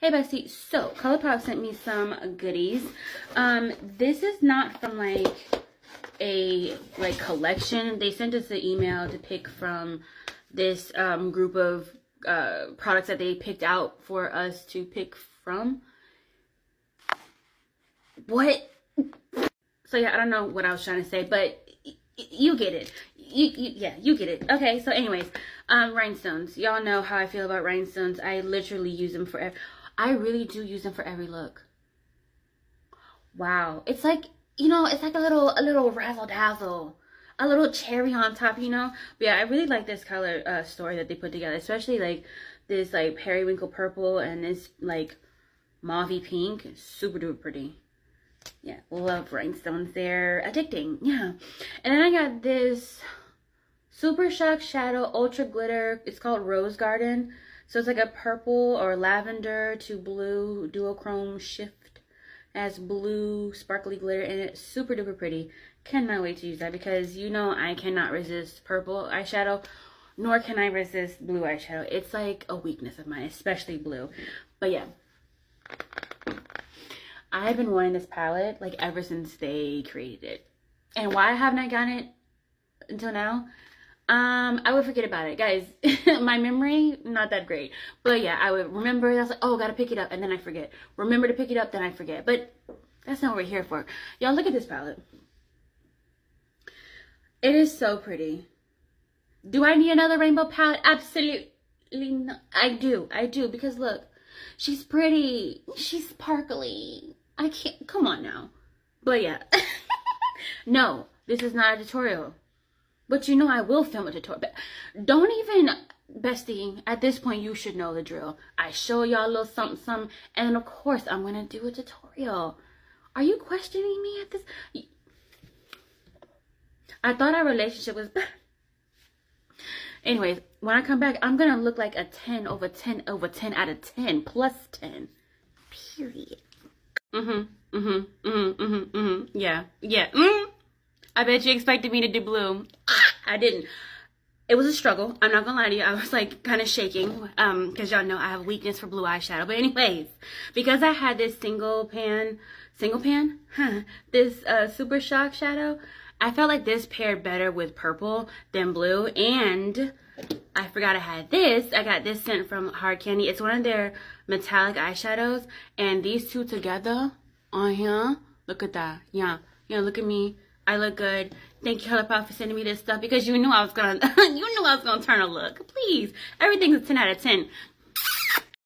Hey bestie, so ColourPop sent me some goodies. Um, this is not from like a like collection. They sent us an email to pick from this um, group of uh, products that they picked out for us to pick from. What? So yeah, I don't know what I was trying to say, but you get it. You, you, yeah, you get it. Okay, so anyways, um, rhinestones. Y'all know how I feel about rhinestones. I literally use them for every, I really do use them for every look. Wow. It's like, you know, it's like a little, a little razzle dazzle. A little cherry on top, you know? But yeah, I really like this color uh, story that they put together. Especially like this like periwinkle purple and this like mauvey pink. Super duper pretty yeah, love rhinestones. They're addicting. Yeah. And then I got this Super Shock Shadow Ultra Glitter. It's called Rose Garden. So it's like a purple or lavender to blue duochrome shift. has blue sparkly glitter in it. Super duper pretty. Cannot wait to use that because you know I cannot resist purple eyeshadow. Nor can I resist blue eyeshadow. It's like a weakness of mine, especially blue. But yeah. I've been wanting this palette like ever since they created it. And why haven't I gotten it until now? Um, I would forget about it, guys. my memory not that great, but yeah, I would remember. I was like, oh, gotta pick it up, and then I forget. Remember to pick it up, then I forget. But that's not what we're here for. Y'all, look at this palette. It is so pretty. Do I need another rainbow palette? Absolutely not. I do. I do because look, she's pretty. She's sparkly. I can't, come on now. But yeah. no, this is not a tutorial. But you know I will film a tutorial. But don't even, bestie, at this point you should know the drill. I show y'all a little something, something, and of course I'm going to do a tutorial. Are you questioning me at this? I thought our relationship was better. Anyways, when I come back, I'm going to look like a 10 over 10 over 10 out of 10 plus 10. Period. Mm-hmm. Mm-hmm. Mm-hmm. Mm-hmm. Mm-hmm. Yeah. Yeah. Mm. I bet you expected me to do blue. I didn't. It was a struggle. I'm not gonna lie to you. I was like kind of shaking. Um, because y'all know I have a weakness for blue eyeshadow. But anyways, because I had this single pan, single pan, huh, this uh super shock shadow, I felt like this paired better with purple than blue. And I forgot I had this. I got this sent from Hard Candy. It's one of their metallic eyeshadows. And these two together on here, look at that. Yeah, yeah, look at me. I look good. Thank you, ColourPop, for sending me this stuff because you knew I was gonna, you knew I was gonna turn a look. Please, everything's is 10 out of 10.